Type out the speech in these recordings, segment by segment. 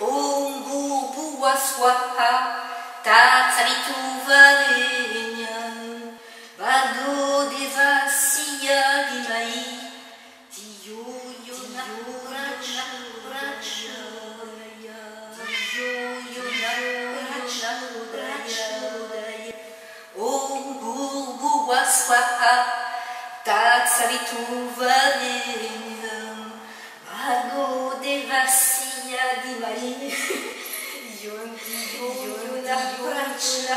Om Bua Swaha Tatsavituvarenyam Bargo Devasya Dimai Diyo Yona Pracha Pracha Diyo Yona Pracha Pracha Om Bua Swaha Tatsavituvarenyam Bargo Devasya Dimai Yondi Yona Yona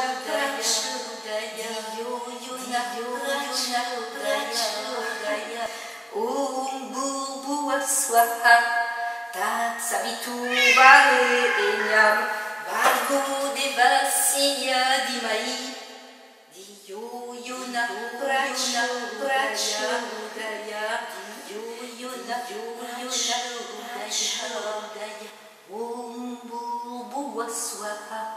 Om Bua Swaha Tatsavituvarenyam Bargo Devasya Dimai Diyo Yona Pracha Pracha Diyo Yona Pracha Pracha Om Bua Swaha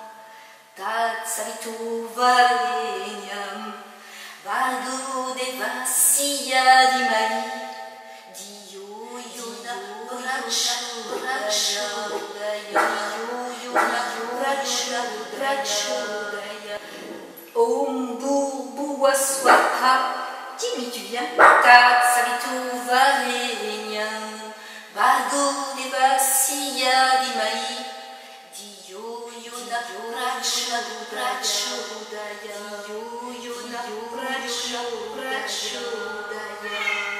Tatsavituvarenyam Bargo Devasya Dimai Diyo Yona Pracha Pracha Diyo Yona Pracha Pracha Om Bua Swaha Jimmy, tu viens. Tatsavituvarenyam Bargo Devasya Dimai Diyo Прочудая, даю, даю.